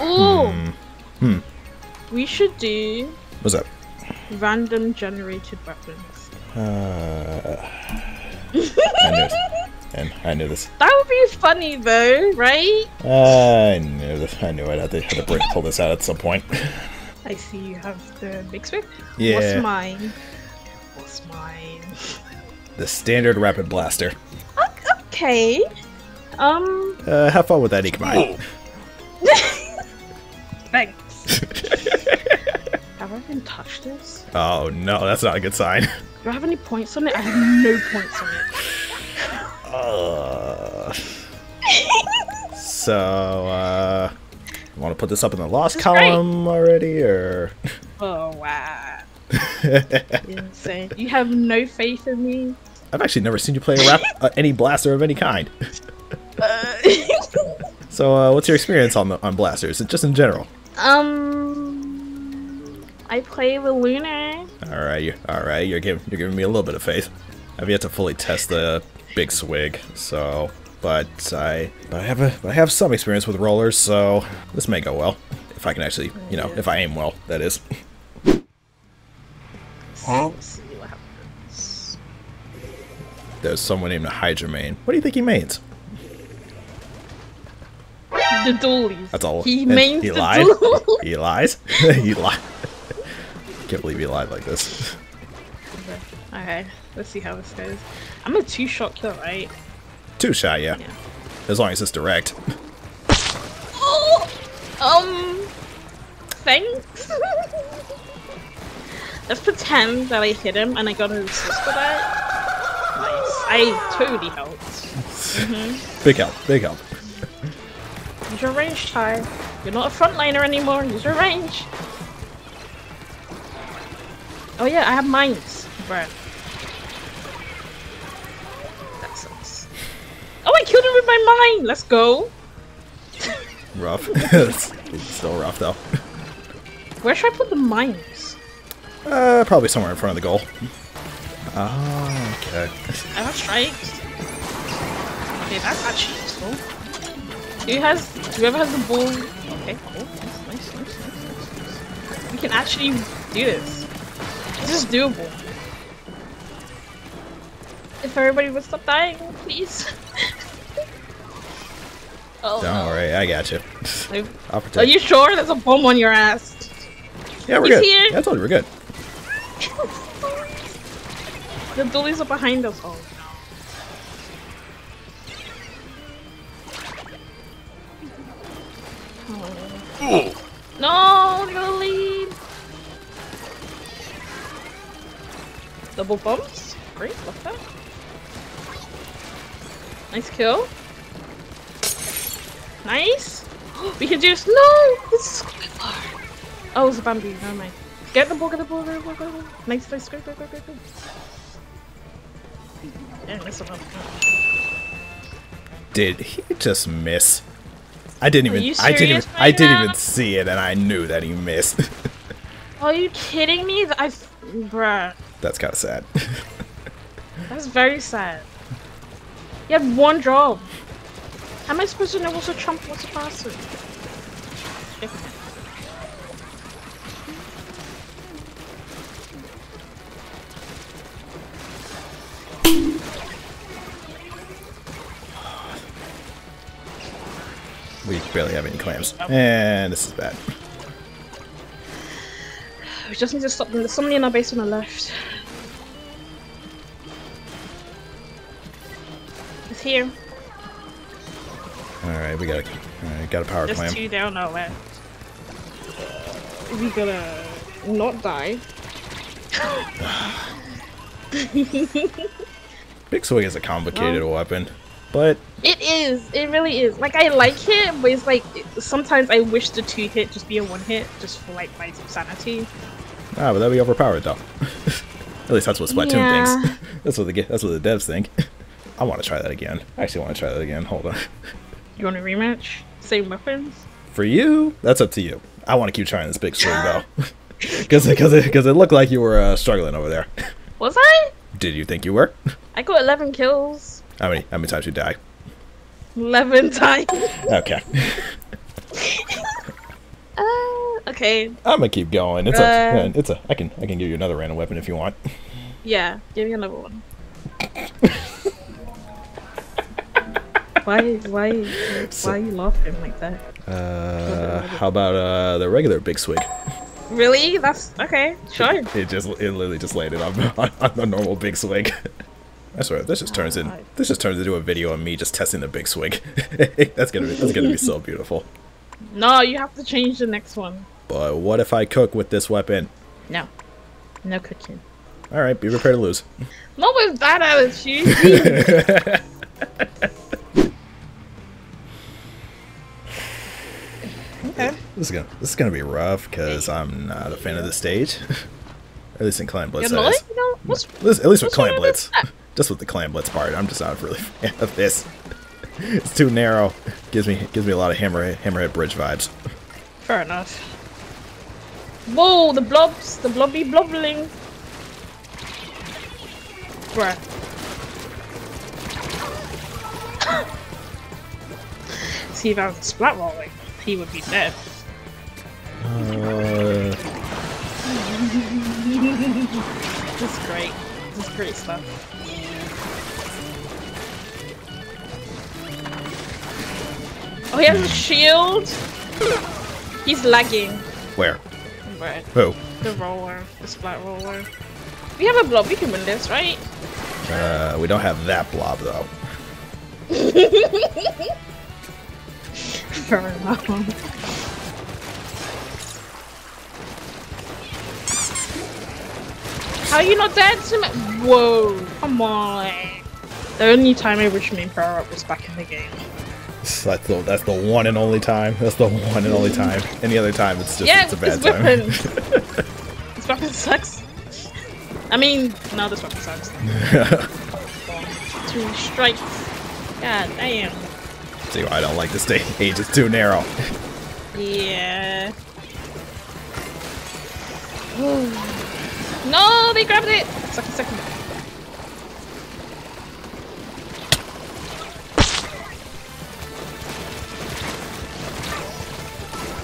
Ooh. Hmm. We should do What's up? random generated weapons. Uh, I knew it. And I knew this. That would be funny though, right? I knew this. I knew I'd have to, have to pull this out at some point. I see you have the big sword. Yeah. What's mine? What's mine? The standard rapid blaster. Okay. Um. Uh, have fun with that, Ikmai. Thanks. have I even touched this? Oh no, that's not a good sign. Do I have any points on it? I have no points on it. Uh, so, uh, want to put this up in the lost great. column already, or? Oh wow. Insane. You have no faith in me. I've actually never seen you play a rap uh, any blaster of any kind. Uh, So, uh, what's your experience on the on blasters? Just in general. um. I play the Luna. All right, you all right? You're giving you're giving me a little bit of faith. I've yet to fully test the big swig, so but I but I have a but I have some experience with rollers, so this may go well if I can actually you know if I aim well. That is. Let's see what happens. There's someone named Hydra Main. What do you think he means? The dualies. That's all. He means he the lied. dualies. he lies. he lied. Can't believe he lied like this. Okay, let's see how this goes. I'm a two-shot kill, right? Two shot, yeah. Yeah. As long as it's direct. Oh, um, thanks. Let's pretend that I hit him and I got an assist for that. Nice. I totally helped. Big help. Big help. Use your range, Ty. You're not a frontliner anymore. Use your range. Oh yeah, I have mines. Bruh. That sucks. Oh, I killed him with my mine! Let's go! Rough. still rough though. Where should I put the mines? Uh, probably somewhere in front of the goal. Oh, okay. I have strikes. Okay, that's actually useful. Who has whoever has the ball Okay, cool. Nice, nice, nice, nice, nice. We can actually do this. This is doable. If everybody would stop dying, please. oh, Don't no. worry, I got you. I'll protect. Are you sure? There's a bomb on your ass. yeah, we're He's good. here. Yeah, I told you we're good. The bullies are behind us. Oh no. No, they're gonna lead. Double bumps. Great, love that. Nice kill. Nice. We can this. No, this is far. Oh, it's a bamboo. Never mind. Get the ball. Get the ball. Get the ball. Get the ball. Nice, nice. Go, go. Yeah, miss him. Did he just miss? I didn't even. I didn't even. I didn't now? even see it, and I knew that he missed. Are you kidding me? I, bruh, That's kind of sad. that's very sad. You have one job. Am I supposed to know what's a trump, what's a passive? we barely have any clams, and this is bad. We just need to stop them. There's somebody in our base on the left. It's here. All right, we got. a- All right, got a power There's clam. two down our left. We gotta not die. Big swig is a complicated weapon, but It is. It really is. Like I like it, but it's like sometimes I wish the two hit just be a one hit, just for like my sanity. ah, but that'd be overpowered though. At least that's what Splatoon Yeah. thinks. That's what the that's what the devs think. I want to try that again. I actually want to try that again. Hold on. You want a rematch? Same weapons? For you, that's up to you. I want to keep trying this big swig though. Because because it, 'cause it looked like you were uh, struggling over there. Was I? Did you think you were? I got 11 kills. How many how many times you die? 11 times. Okay. Uh, okay. I'm gonna keep going. It's Uh. a it's a I can I can give you another random weapon if you want. Yeah, give me another one. Why, why, why are you laughing like that? Uh, how about uh the regular big swig? Really? That's okay. Sure. It just it literally just landed on on, on the normal big swig. I swear this just turns in this just turns into a video of me just testing the big swig. that's gonna be that's gonna be so beautiful. No, you have to change the next one. But what if I cook with this weapon? No. No cooking. All right, be prepared to lose. Not with that attitude. This is gonna this is gonna be rough because I'm not a fan of the stage. at least in Clam Blitz. Not? You know, what's, At least, at least with Clam Blitz. Just with the Clam Blitz part, I'm just not really a fan of this. It's too narrow. Gives me gives me a lot of hammerhead hammerhead bridge vibes. Fair enough. Whoa, the blobs, the blobby blobbling. Bruh. See if I was splat rolling, he would be dead. Uh, This is great. This is great stuff. Oh, he has a shield. He's lagging. where? Right. Who? The roller, the splat roller. We have a blob. We can win this, right? Uh, we don't have that blob though. Fair enough. How are you not dead to me? Whoa, come on. The only time I reached main power up was back in the game. That's the that's the one and only time. That's the one and only time. Any other time, it's just yeah, it's a bad time. weapon. this weapon sucks. I mean, no, this weapon sucks. Two strikes. God damn. See why I don't like this stage. It's too narrow. Yeah. Oh. No, they grabbed it. Second, second.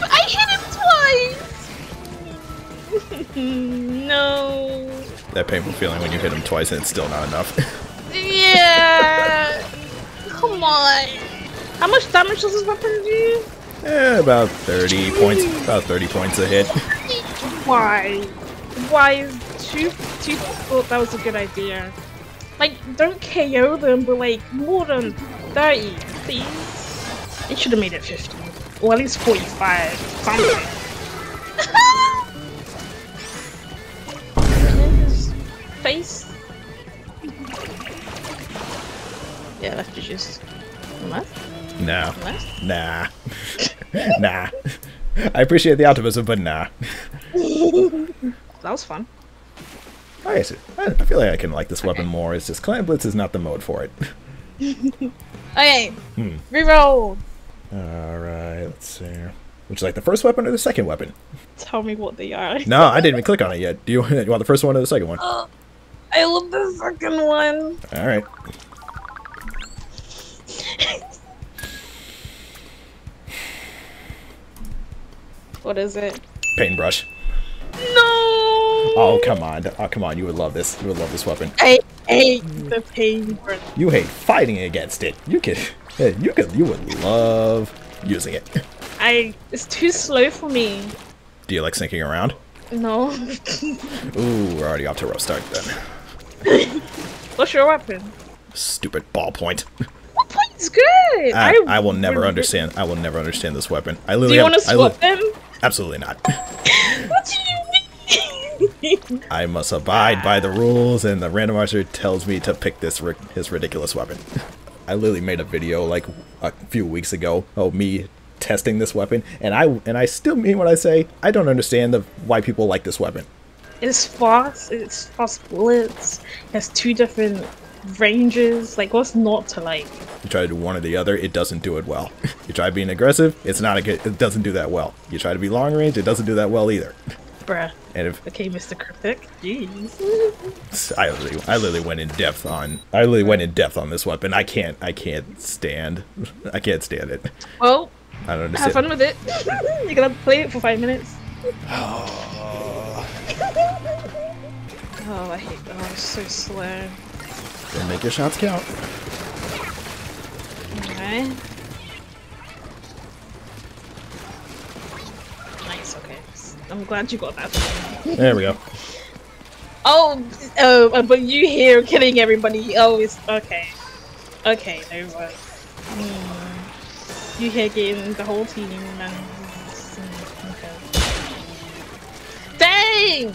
But I hit him twice. no. That painful feeling when you hit him twice and it's still not enough. Yeah. Come on. How much damage does this weapon do? eh, about 30 points. About 30 points a hit. Why? Why two two thought that was a good idea? Like, don't KO them, but like more than thirty, please. It should have made it fifty, or at least forty-five. Something. His face. Yeah, that's is just left. Nah. Left. Nah. nah. I appreciate the optimism, but nah. That was fun. I, guess it- I I feel like I can like this weapon more. It's just Clam Blitz is not the mode for it. Okay, Hmm. reroll. Alright, let's see. Would you like the first weapon or the second weapon? Tell me what they are. No, I didn't even click on it yet. Do you, you want the first one or the second one? I love the second one. Alright. What is it? Paintbrush. No. Oh, come on. Oh, come on. You would love this. You would love this weapon. I hate the paintbrush. You hate fighting against it. You could, you could, you would love using it. I. It's too slow for me. Do you like sinking around? No. Ooh, we're already off to a rough start then. What's your weapon? Stupid ballpoint. What point's good? Ah, I, I will never understand. I will never understand this weapon. I literally. Do literally you want to swap li- them? Absolutely not. What do you mean? I must abide by the rules, and the randomizer tells me to pick this ri- his ridiculous weapon. I literally made a video like a few weeks ago of me testing this weapon, and I and I still mean what I say. I don't understand the why people like this weapon. it's fast. It's fast bullets. It has two different ranges. Like, what's not to like? You try to do one or the other, it doesn't do it well. You try being aggressive, it's not a good. It doesn't do that well. You try to be long range, it doesn't do that well either. Bruh. And if Okay, Mr. Cryptic. Jeez. I literally, I literally went in depth on, I literally went in depth on this weapon. I can't, I can't stand, I can't stand it. Well, I don't have fun with it. You're gonna play it for five minutes. Oh, I hate. Oh, it's so slow. Then make your shots count. Okay. Nice. Okay. I'm glad you got that. There we go. Oh, oh, uh, but you here killing everybody. Oh, it's okay. Okay, no worries. You here getting the whole team and okay. Dang!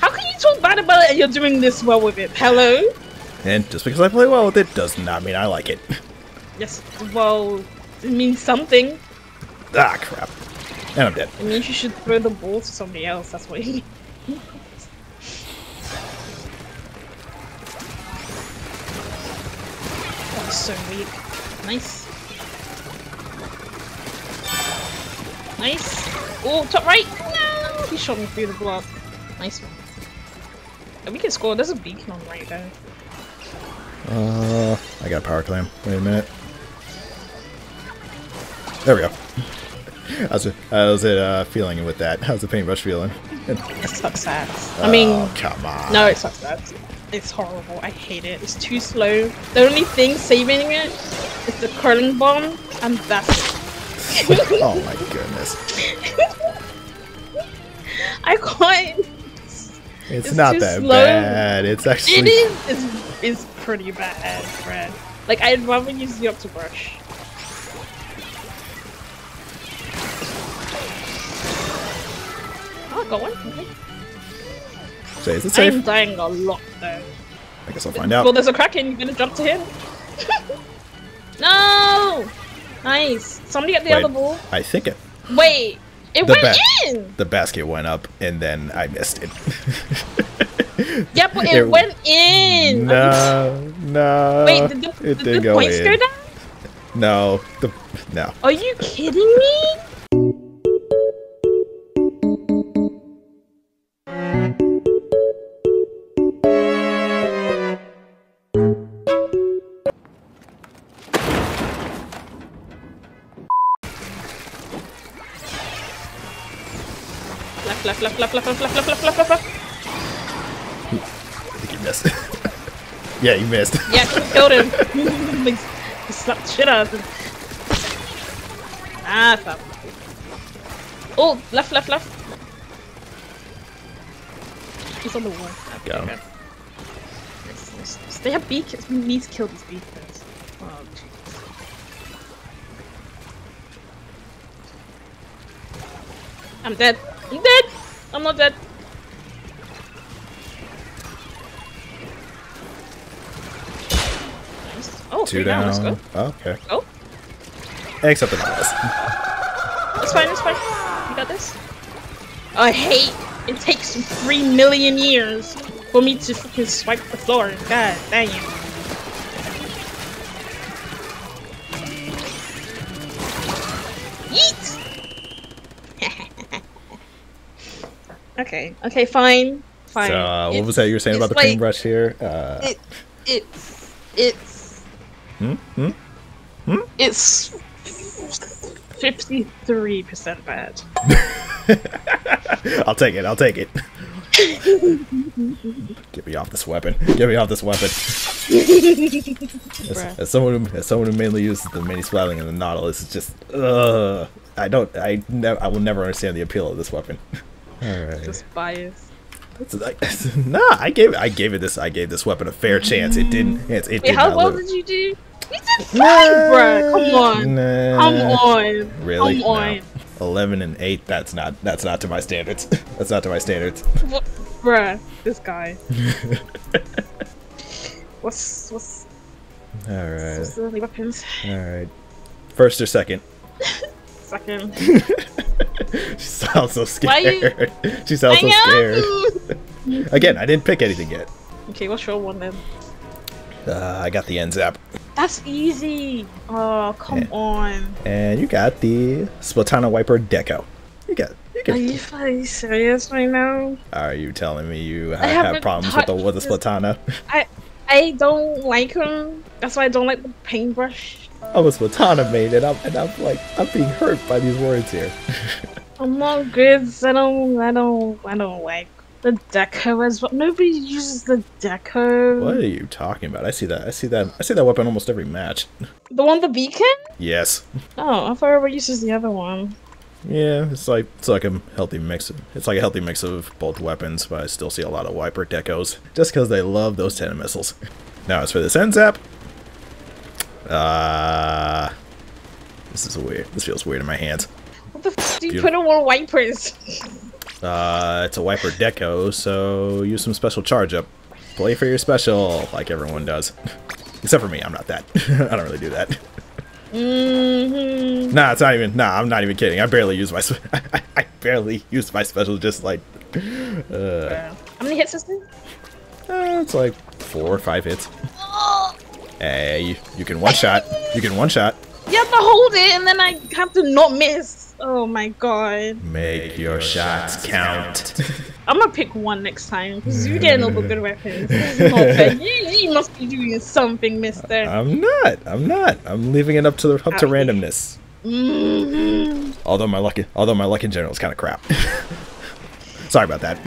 How can you talk bad about it and you're doing this well with it? Hello? And just because I play well with it does not mean I like it. Yes. Well, it means something. ah, crap. And I'm dead. It means you should throw the ball to somebody else. That's what you. Oh, so weak. Nice. Nice. Oh, top right. No, he shot me through the block. Nice one. Oh, we can score. There's a beacon on right there. Uh, I got a power clam. Wait a minute. There we go. How's it, how's it uh, feeling with that? How's the paintbrush feeling? It sucks ass. I mean, oh, come on. No, it sucks ass. It's horrible. I hate it. It's too slow. The only thing saving it is the curling bomb, and that's oh my goodness. I can't. It's, It's not that slow. bad. It's actually. It is. It's, it's pretty bad, Fred. Like I'd rather use the Octobrush. One. Okay. Say, is it I'm dying a lot though. I guess I'll find out. Well, there's a Kraken. You're gonna jump to him? no. Nice. Somebody get the Wait, other ball. I think it. Wait. It The went in. The basket went up and then I missed it. Yeah, but it, It- went in. no, no. Wait, did the, it did the go points in. go down? No, the no. Are you kidding me? I think you missed. yeah, you missed. Yeah, he killed him. he slapped shit out of him. Ah, fuck. Oh, left, left, left. He's on the wall. Go. okay. Nice, nice, nice. They have beacons. We need to kill these beacons. Oh, jeez. I'm dead. I'm dead. I'm not dead. Nice. Oh, Two down. Let's down. go. Oh, okay. Oh, Except the Nautilus. it's fine. It's fine. You got this. I hate. It takes three million years for me to fucking swipe the floor. God damn. Okay. Okay. Fine. Fine. So, uh, what was that you were saying about the like- paintbrush here? Uh, It, it's it's hmm? Hmm? Hmm? it's fifty three percent bad. I'll take it. I'll take it. Get me off this weapon. Get me off this weapon. As, as someone who, as someone who mainly uses the mini splatling and the Nautilus, it's just uh I don't I never I will never understand the appeal of this weapon. All right. Just bias. That's, nah, I gave I gave it this I gave this weapon a fair chance. It didn't. Mm. It, it Wait, did how well live. did you do? You did fine, bruh. Come on. Nah. Come on. Really? Come on. No. Eleven and eight. That's not. That's not to my standards. that's not to my standards. What, bruh, this guy. what's what's All right. what's the weapons? All right. First or second? Second. She sounds so scared. she sounds so scared. Again, I didn't pick anything yet. okay, what's your one then? Uh, I got the N-ZAP, That's easy. Oh, come on. and you got the Splatana Wiper Deco. You got You got Are you fucking serious right now? are you telling me you ha- haven't have problems with the with the Splatana? I I don't like him. That's why I don't like the paintbrush. I'm a Splatana main, and I'm and I'm like I'm being hurt by these words here. Among grids, I don't, I don't, I don't like the deco as well. Nobody uses the deco. what are you talking about? I see that. I see that. I see that weapon almost every match. The one, the beacon? Yes. Oh, I thought everybody uses the other one. Yeah, it's like it's like a healthy mix. Of, it's like a healthy mix of both weapons, but I still see a lot of wiper decos just because they love those Tenta Missiles. Now as for this N-ZAP, uh, this is weird. This feels weird in my hands. What the f do you Beautiful. put on more wipers? Uh, it's a wiper deco, so use some special charge up. Play for your special, like everyone does. Except for me, I'm not that. I don't really do that. mm-hmm. Nah, it's not even. Nah, I'm not even kidding. I barely use my. sp- I, I barely use my special. Just like, uh, How many hits is this? Uh, it's like four or five hits. Hey, you, you can one shot. You can one shot. You have to hold it and then I have to not miss. Oh my god. Make your shots count. I'm gonna pick one next time because you get all the good weapons. This is not fair. You, you must be doing something, mister. I'm not. I'm not. I'm leaving it up to the up to randomness. hmm Although my luck, although my luck in general is kind of crap. sorry about that.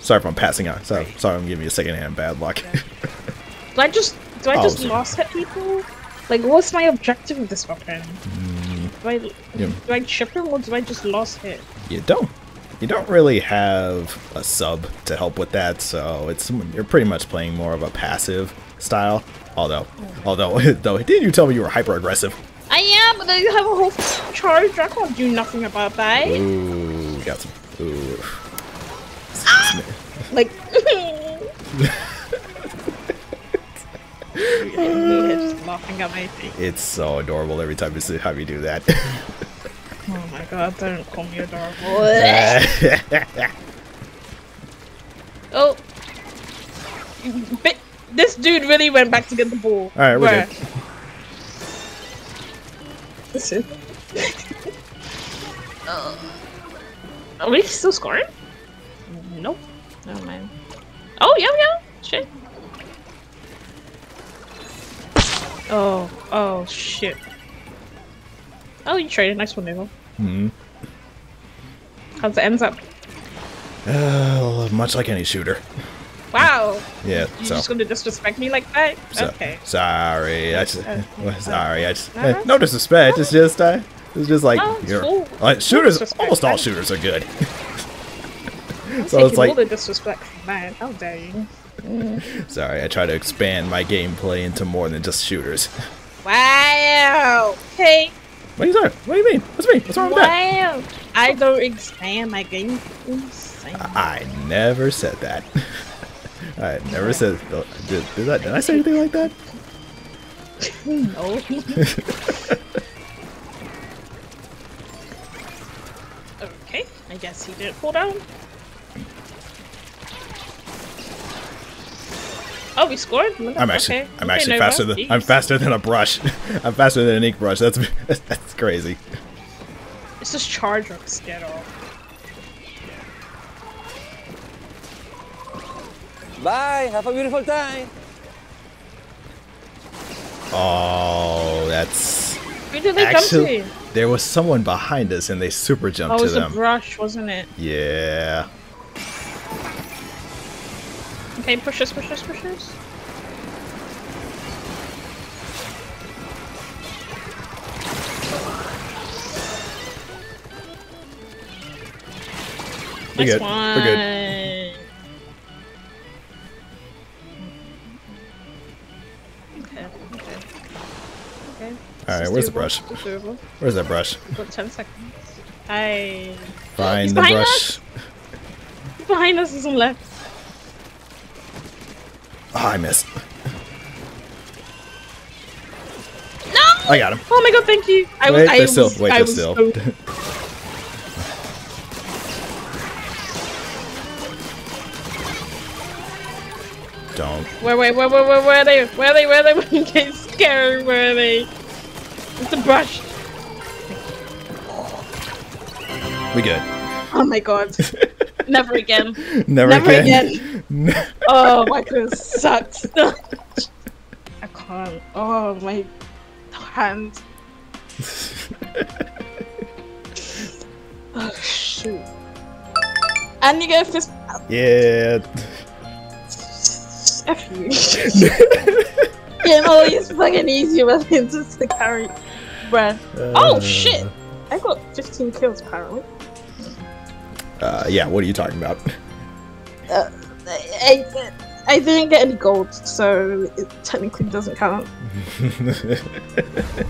Sorry if I'm passing out. Sorry, sorry I'm giving you a secondhand bad luck. I just do I Oh, just so- lost hit people? Like, what's my objective with this weapon? Mm, do I Yeah. do I chip him or do I just lost hit? you don't. You don't really have a sub to help with that, so it's you're pretty much playing more of a passive style. Although, although, though, didn't you tell me you were hyper aggressive? I am, but I have a whole charge. I can't do nothing about that. Ooh, got some. Ooh. Ah! Like, just laughing at my face. It's so adorable every time you see how you do that. Oh my god, don't call me adorable. oh. But this dude really went back to get the ball. Alright, we're Where? good. Listen. Are we still scoring? Nope. Never mind. Oh, yeah, yeah. Shit. Oh, oh, shit. Oh, you traded. Nice one, Nemo. hmm How's it ends up? Uh, much like any shooter. Wow. Yeah. You So. just gonna disrespect me like that? so okay. Sorry. I just. Well, sorry. I just. uh, eh, no disrespect. It's just. Uh, it's just like. Oh, you're, cool. like shooters. disrespect. Almost all shooters are good. I'm so it's like- all the disrespect from that. How dare you? Sorry. I try to expand my gameplay into more than just shooters. Wow. Hey. What are you sorry? What do you mean? What's me? What's wrong with that? Wow. I don't expand my game. I never said that. I never said. Oh, did, did, that, did I say anything like that? No. okay, I guess he didn't pull down. Oh, we scored. I'm actually, Okay. I'm okay, actually Nova. faster than, I'm faster than a brush. I'm faster than an ink brush. That's, that's crazy. It's just charge up get off. Bye. Have a beautiful time. Oh, that's Who did they actually. come to? There was someone behind us, and they super jumped Oh, it to was a them. brush, wasn't it? Yeah. Okay, push us, push us, push us. We're Nice good. One. We're good. Okay, okay. Okay. All right, where's the brush? Where's that brush? Got 10 seconds. I. Find He's the brush. Behind us is on left. I missed. No! I got him. Oh my god, thank you. I was. Wait, I still. was, Wait, I was still. so- Don't. Where, wait, where, where, where, where are they? Where are they? Where are they? Getting scared. Where are they? It's a brush. We good. Oh my god. Never again. Never, Never again. Oh my god, sucks. I can't. Oh my hand. Oh shoot. And you get a fist. yeah. F you. Getting all these fucking easy weapons just to carry. Bruh. Oh shit! I got 15 kills apparently. Uh, yeah, what are you talking about? Uh, I, I didn't get any gold, so it technically doesn't count.